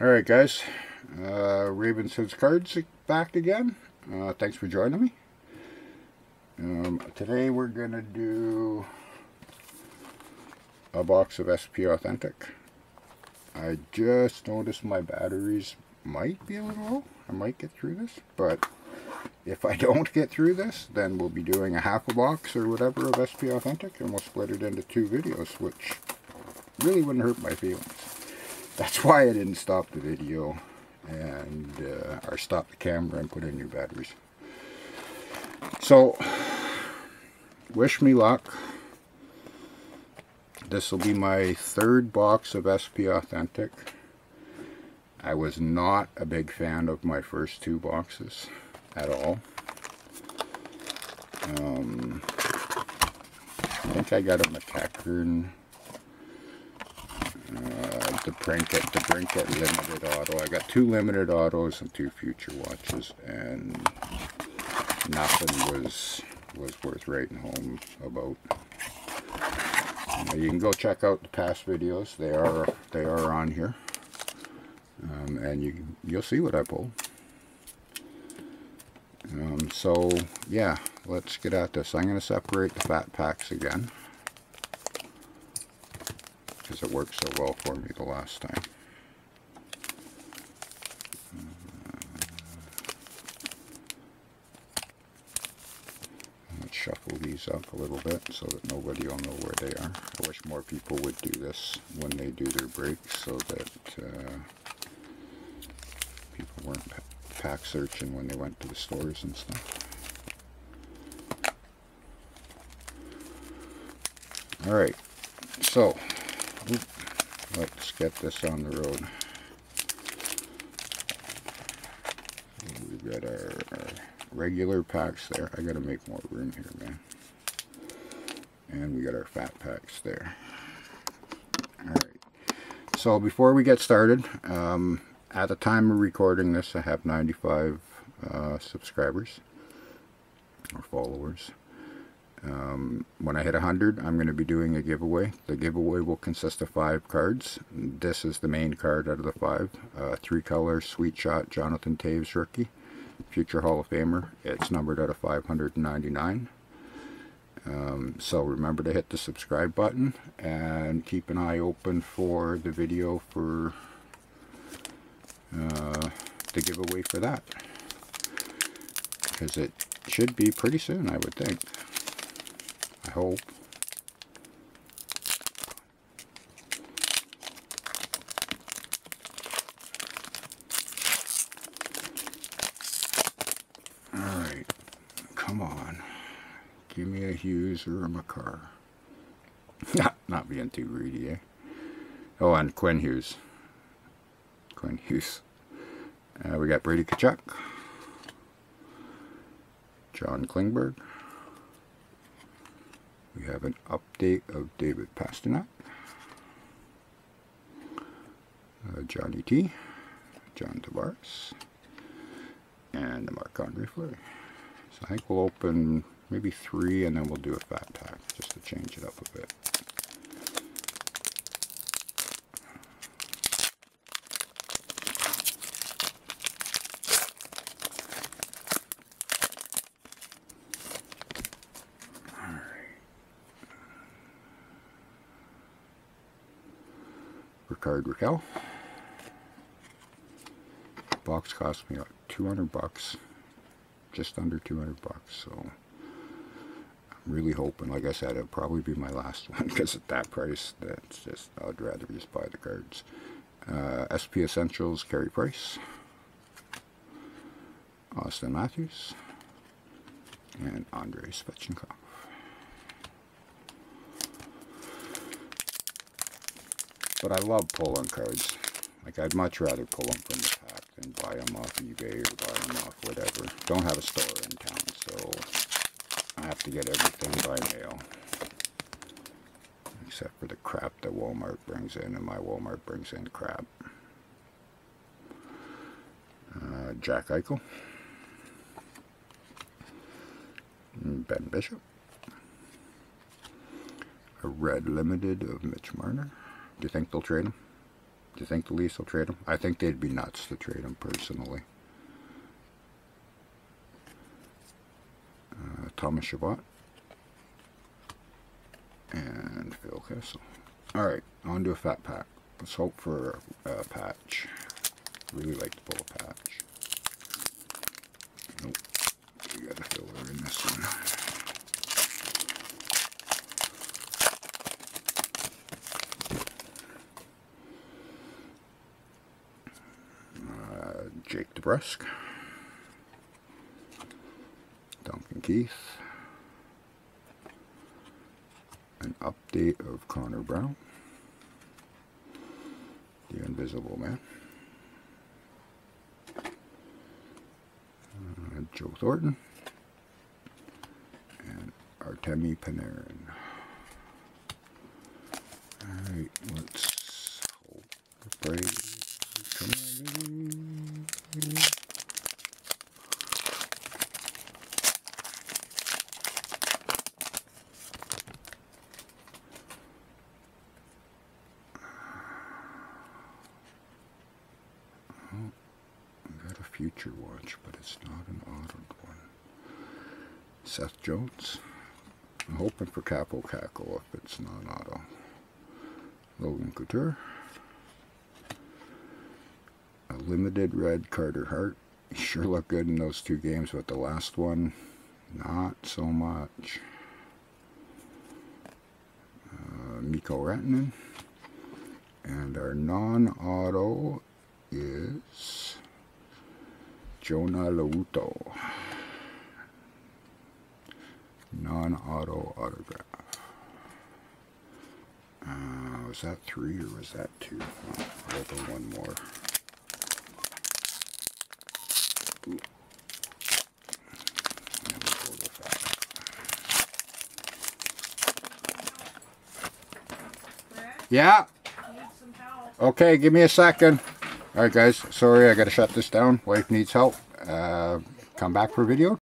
Alright guys, uh, Ravenshood's Cards back again. Uh, thanks for joining me. Um, today we're going to do a box of SP Authentic. I just noticed my batteries might be a little low. I might get through this, but if I don't get through this, then we'll be doing a half a box or whatever of SP Authentic, and we'll split it into two videos, which really wouldn't hurt my feelings. That's why I didn't stop the video and uh, or stop the camera and put in new batteries. So, wish me luck. This will be my third box of SP Authentic. I was not a big fan of my first two boxes at all. Um, I think I got a McEachern the Brinket, the Brinket limited auto. I got two limited autos and two future watches, and nothing was was worth writing home about. Uh, you can go check out the past videos. They are they are on here, um, and you you'll see what I pulled. Um, so yeah, let's get at this. I'm going to separate the fat packs again because it worked so well for me the last time. Let's shuffle these up a little bit so that nobody will know where they are. I wish more people would do this when they do their breaks so that uh, people weren't pack searching when they went to the stores and stuff. Alright, so let's get this on the road. We've got our, our regular packs there. I gotta make more room here, man. And we got our fat packs there. Alright. So before we get started, um, at the time of recording this, I have 95 uh, subscribers or followers. Um, when I hit 100, I'm going to be doing a giveaway. The giveaway will consist of five cards. This is the main card out of the five. Uh, three color Sweet Shot Jonathan Toews rookie. Future Hall of Famer. It's numbered out of 599. Um, so remember to hit the subscribe button and keep an eye open for the video for uh, the giveaway for that. Because it should be pretty soon, I would think. Hope. Alright, come on. Give me a Hughes or a Makar. not, not being too greedy, eh? Oh, and Quinn Hughes. Quinn Hughes. Uh, we got Brady Tkachuk. John Klingberg. We have an update of David Pastrnak, uh, Johnny T, John Tavares, and the Marc-Andre Fleury. So I think we'll open maybe three and then we'll do a fat pack just to change it up a bit. Rickard Rakell. Box cost me like 200 bucks, just under 200 bucks. So I'm really hoping, like I said, it'll probably be my last one because at that price, that's just I'd rather just buy the cards. Uh, SP Essentials, Carey Price, Auston Matthews, and Andrei Svechnikov. But I love pulling cards. Like, I'd much rather pull them from the pack than buy them off eBay or buy them off whatever. Don't have a store in town, so I have to get everything by mail. Except for the crap that Walmart brings in, and my Walmart brings in crap. Uh, Jack Eichel. Ben Bishop. A red limited of Mitch Marner. Do you think they'll trade him? Do you think the Leafs will trade him? I think they'd be nuts to trade him personally. Uh, Thomas Chabot. And Phil Kessel. Alright, on to a fat pack. Let's hope for a, a patch. Really like to pull a patch. Nope. We got a filler in this one. Uh, Jake DeBrusk. Duncan Keith. An update of Connor Brown. The Invisible Man. Uh, Joe Thornton. And Artemi Panarin. Alright, let's hope the Braves come on, baby. I got a future watch, but it's not an autumn one. Seth Jones. I'm hoping for Kaapo Kakko if it's not auto. Logan Couture. A limited red Carter Hart. He sure looked good in those two games, but the last one, not so much. Uh, Mikko Rantanen. And our non-auto is Jonah Lauto. Non-auto autograph. Uh, was that three or was that two? Oh, one more. Ooh. And we'll go with that. Yeah. Okay, give me a second. Alright guys, sorry I gotta shut this down. Wife needs help. Uh, come back for a video.